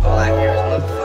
All I hear is motherfucker.